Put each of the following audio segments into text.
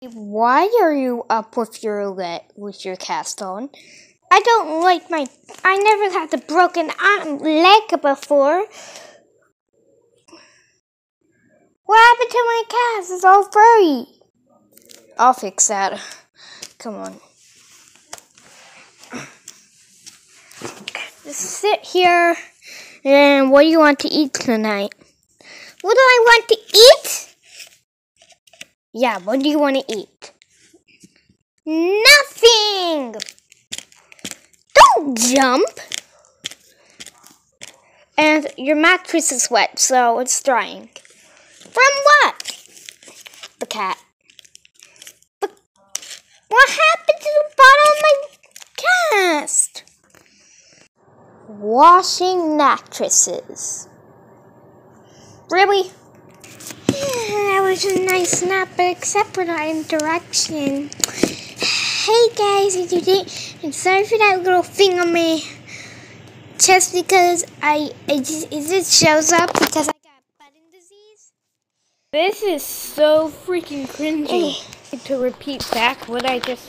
Why are you up with your le- with your cast on? I don't like my. I never had a broken arm leg before. What happened to my cast? It's all furry. I'll fix that. Come on. Just sit here. And what do you want to eat tonight? What do I want to eat? Yeah, what do you want to eat? Nothing! Don't jump! And your mattress is wet, so it's drying. From what? The cat. But what happened to the bottom of my cast? Washing mattresses. Really? Was a nice nap, but except for that interaction. Hey guys, and today, I'm sorry for that little thing on my chest because I it just, it just shows up because I got button disease. This is so freaking cringy. to repeat back what I just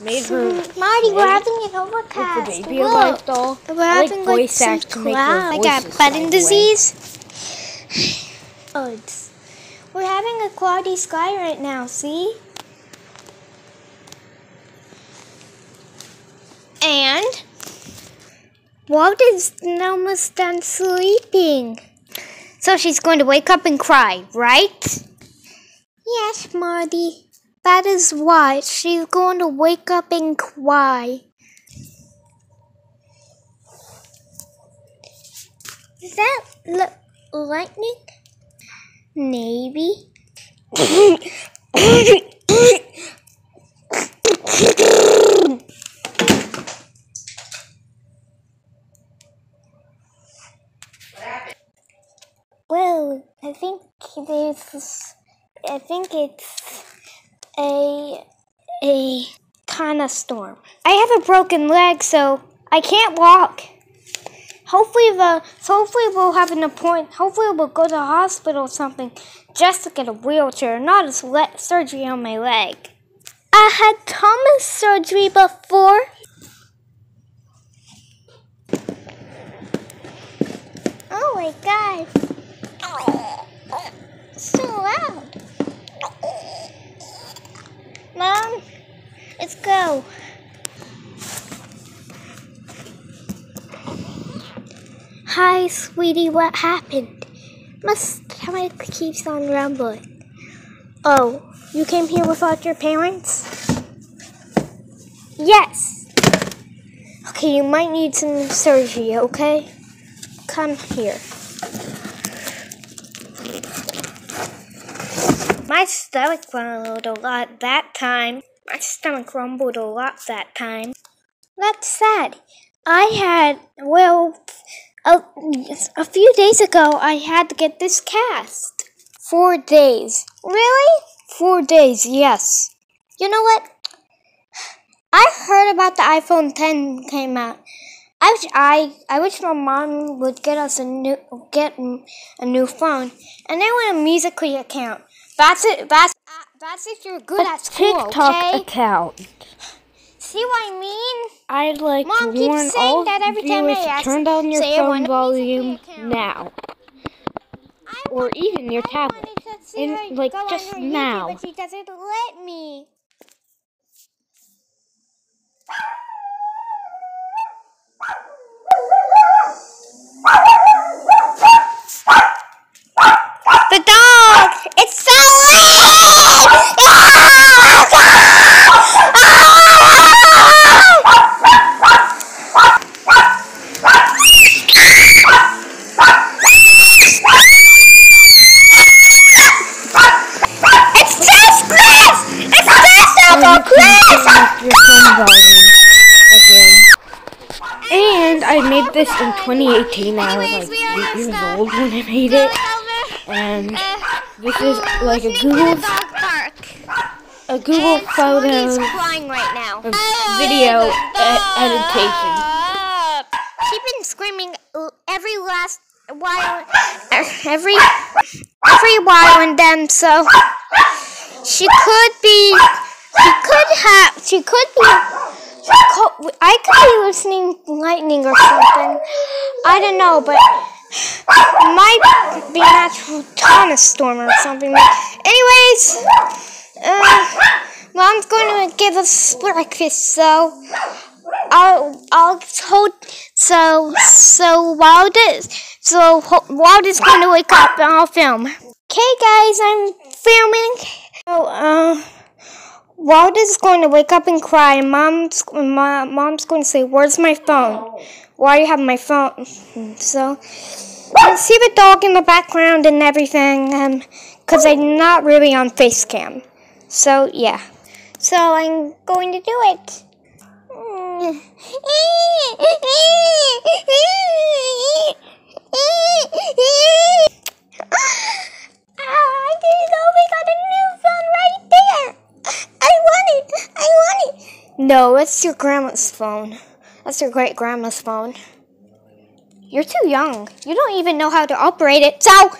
made her. Marty, we're having an with the overcast. baby Look, alive doll. we're I like having like voice some act to make her clouds. I got button fly away. disease. Oh, We're having a cloudy sky right now. See? And Walt is almost done sleeping. So she's going to wake up and cry, right? Yes, Marty. That is why she's going to wake up and cry. Is that li- lightning? Maybe. Well, I think there's. I think it's a a kind of storm. I have a broken leg, so I can't walk. Hopefully the hopefully we'll have an appointment. Hopefully we'll go to the hospital or something just to get a wheelchair, not a le- surgery on my leg. I had Thomas surgery before. Oh my god. So loud. Mom, let's go. Hi, sweetie, what happened? My stomach keeps on rumbling. Oh, you came here without your parents? Yes. Okay, you might need some surgery, okay? Come here. My stomach rumbled a lot that time. My stomach rumbled a lot that time. That's sad. I had, well, Oh, a, a few days ago, I had to get this cast. Four days. Really? Four days, yes. You know what? I heard about the iPhone 10 came out. I wish I I wish my mom would get us a new get a new phone, and then with a Musically account. That's it. That's that's if you're good at school. TikTok okay? account. See what I mean? I'd like Mom to keeps warn saying all that every time I to ask- turn down your phone volume now, I or want- even your I tablet. wanted to see And, like, just her YouTube, now. but she doesn't let me. The dog! It's so It's just Chris! It's just Uncle Chris! Turn off your phone volume again. And I made this in 2018. I was like eight years old when I made it. And this is like a Google a Google Photos crying right now. video e- editation. She's been screaming every last while, every every while and then. So she could be, could have, she could be, she could, I could be listening lightning or something. I don't know, but it might be an actual thunderstorm or something. Anyways, uh, mom's going to give us breakfast, so I'll I'll hold so so while this so while this going to wake up and I'll film. Okay, guys, I'm filming. So uh, Wald is going to wake up and cry, and mom's my, mom's going to say, "Where's my phone? Why do you have my phone?" So I see the dog in the background and everything, um, cause I'm not really on face cam. So yeah, so I'm going to do it. No, it's your grandma's phone. That's your great grandma's phone. You're too young. You don't even know how to operate it. So